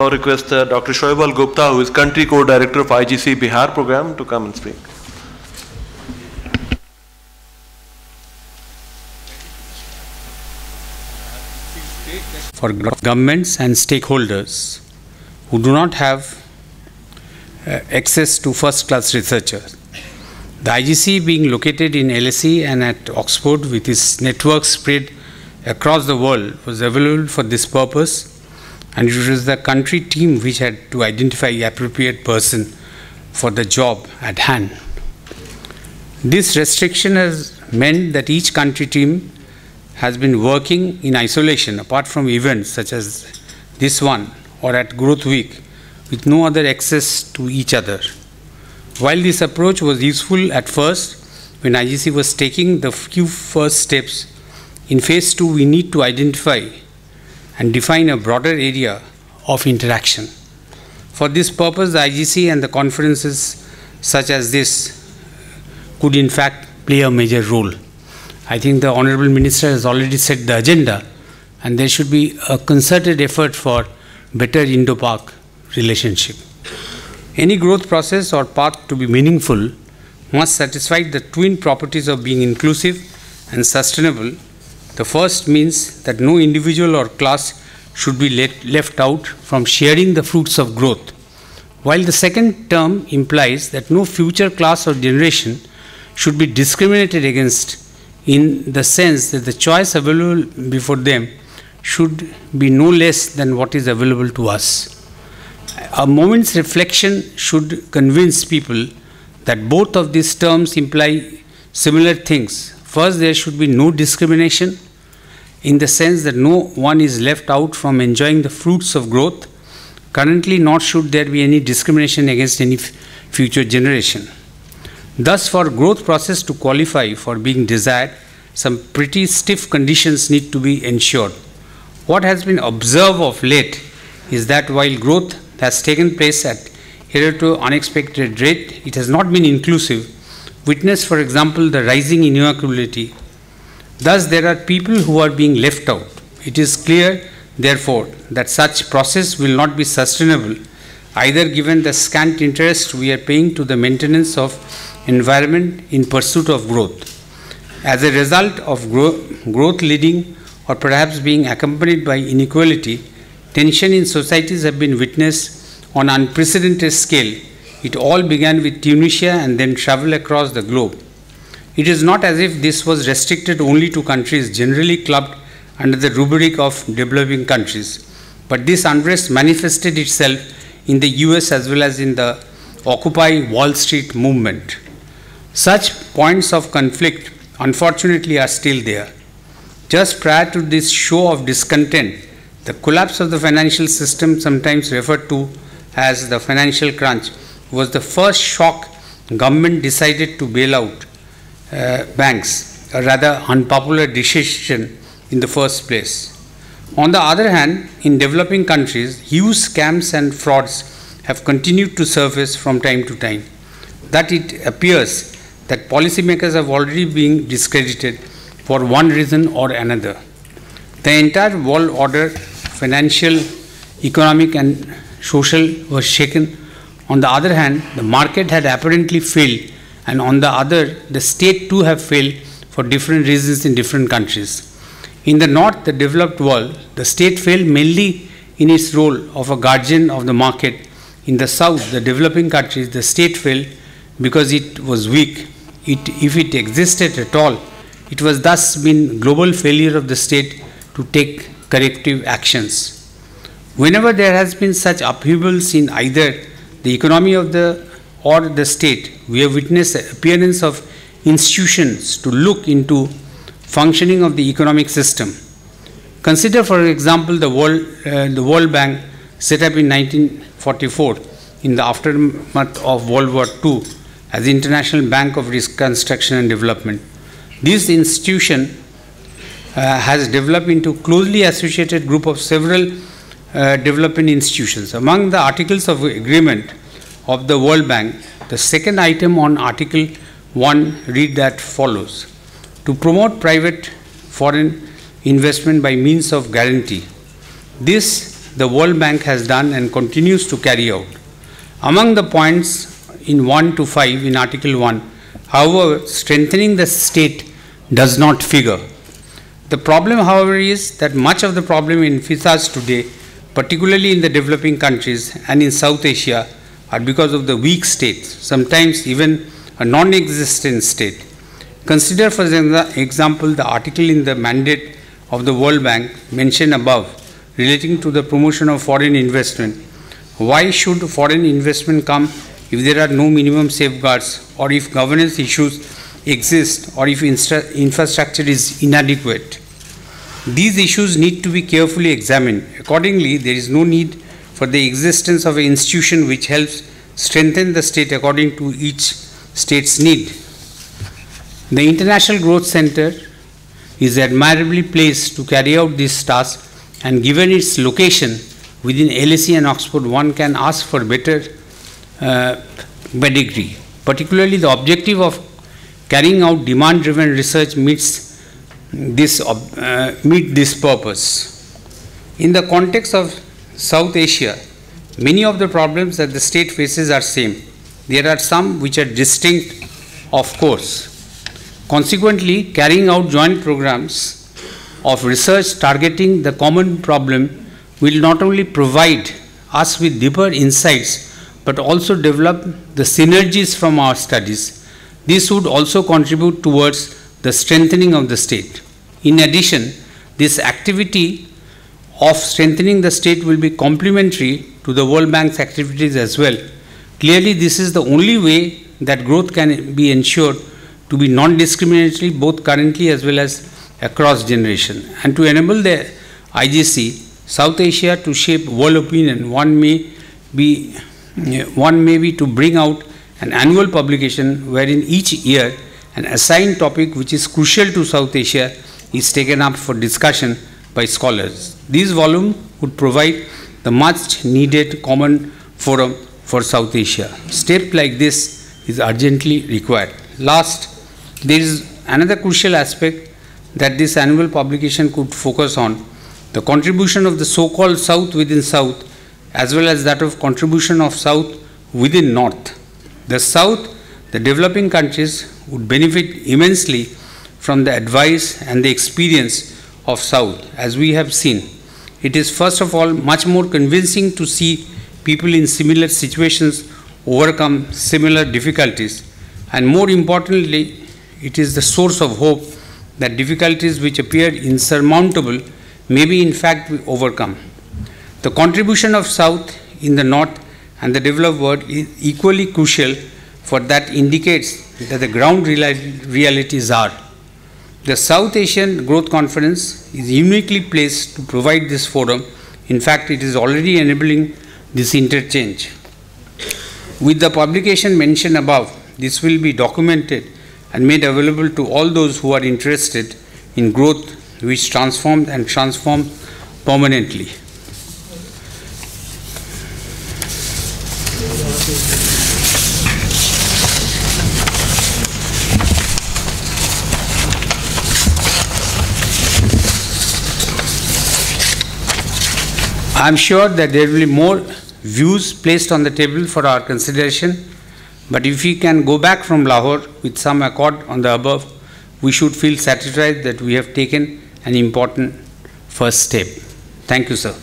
now request uh, Dr. Shaibal Gupta, who is Country Co-Director of IGC Bihar Program, to come and speak. for governments and stakeholders who do not have uh, access to first class researchers. The IGC being located in LSE and at Oxford with its network spread across the world was available for this purpose and it was the country team which had to identify the appropriate person for the job at hand. This restriction has meant that each country team has been working in isolation apart from events such as this one or at Growth Week with no other access to each other. While this approach was useful at first, when IGC was taking the few first steps, in phase two we need to identify and define a broader area of interaction. For this purpose, the IGC and the conferences such as this could in fact play a major role. I think the Honorable Minister has already set the agenda, and there should be a concerted effort for better Indo-Pak relationship. Any growth process or path to be meaningful must satisfy the twin properties of being inclusive and sustainable. The first means that no individual or class should be let, left out from sharing the fruits of growth, while the second term implies that no future class or generation should be discriminated against in the sense that the choice available before them should be no less than what is available to us. A moment's reflection should convince people that both of these terms imply similar things. First, there should be no discrimination in the sense that no one is left out from enjoying the fruits of growth. Currently, nor should there be any discrimination against any future generation. Thus, for growth process to qualify for being desired, some pretty stiff conditions need to be ensured. What has been observed of late is that while growth has taken place at hitherto unexpected rate, it has not been inclusive. Witness, for example, the rising inequality. Thus, there are people who are being left out. It is clear, therefore, that such process will not be sustainable, either given the scant interest we are paying to the maintenance of environment in pursuit of growth. As a result of grow- growth leading or perhaps being accompanied by inequality, tension in societies have been witnessed on unprecedented scale. It all began with Tunisia and then traveled across the globe. It is not as if this was restricted only to countries generally clubbed under the rubric of developing countries, but this unrest manifested itself in the US as well as in the Occupy Wall Street movement. Such points of conflict, unfortunately, are still there. Just prior to this show of discontent, the collapse of the financial system, sometimes referred to as the financial crunch, was the first shock government decided to bail out Uh, banks, a rather unpopular decision in the first place. On the other hand, in developing countries, huge scams and frauds have continued to surface from time to time. That it appears that policymakers have already been discredited for one reason or another. The entire world order, financial, economic, and social, was shaken. On the other hand, the market had apparently failed, and on the other, the state too have failed for different reasons in different countries. In the north, the developed world, the state failed mainly in its role of a guardian of the market. In the south, the developing countries, the state failed because it was weak. It, if it existed at all, it was thus been global failure of the state to take corrective actions. Whenever there has been such upheavals in either the economy of the or the state, we have witnessed the appearance of institutions to look into functioning of the economic system. Consider, for example, the World, uh, the World Bank set up in 1944 in the aftermath of World War II as the International Bank of Reconstruction and Development. This institution uh, has developed into closely associated group of several uh, development institutions. Among the articles of agreement of the World Bank, the second item on Article 1 read that follows to promote private foreign investment by means of guarantee. This the World Bank has done and continues to carry out. Among the points in 1 to 5 in Article 1, however, strengthening the state does not figure. The problem, however, is that much of the problem in envisaged today, particularly in the developing countries and in South Asia, are because of the weak state, sometimes even a non existent state. Consider, for example, the article in the mandate of the World Bank mentioned above relating to the promotion of foreign investment. Why should foreign investment come if there are no minimum safeguards or if governance issues exist or if infrastructure is inadequate? These issues need to be carefully examined. Accordingly, there is no need for the existence of an institution which helps strengthen the state according to each state's need. The International Growth Center is admirably placed to carry out this task, and given its location within LSE and Oxford, one can ask for better uh, pedigree. Particularly, the objective of carrying out demand-driven research meets this uh, meet this purpose. In the context of South Asia, many of the problems that the state faces are same. There are some which are distinct, of course. Consequently, carrying out joint programs of research targeting the common problem will not only provide us with deeper insights but also develop the synergies from our studies. This would also contribute towards the strengthening of the state. In addition, this activity of strengthening the state will be complementary to the World Bank's activities as well. Clearly, this is the only way that growth can be ensured to be non-discriminatory both currently as well as across generation. And to enable the IGC, South Asia to shape world opinion, one may be one may be to bring out an annual publication wherein each year an assigned topic which is crucial to South Asia is taken up for discussion by scholars. This volume would provide the much needed common forum for South Asia. Step like this is urgently required. Last there is another crucial aspect that this annual publication could focus on the contribution of the so called South within South, as well as that of contribution of South within North. The South, the developing countries, would benefit immensely from the advice and the experience of South, as we have seen. It is first of all much more convincing to see people in similar situations overcome similar difficulties, and more importantly, it is the source of hope that difficulties which appeared insurmountable may be in fact overcome. The contribution of South in the North and the developed world is equally crucial for that indicates that the ground realities are. The South Asian Growth Conference is uniquely placed to provide this forum. In fact, it is already enabling this interchange. With the publication mentioned above, this will be documented and made available to all those who are interested in growth which transforms and transforms permanently. I am sure that there will be more views placed on the table for our consideration but if we can go back from Lahore with some accord on the above, we should feel satisfied that we have taken an important first step. Thank you, sir.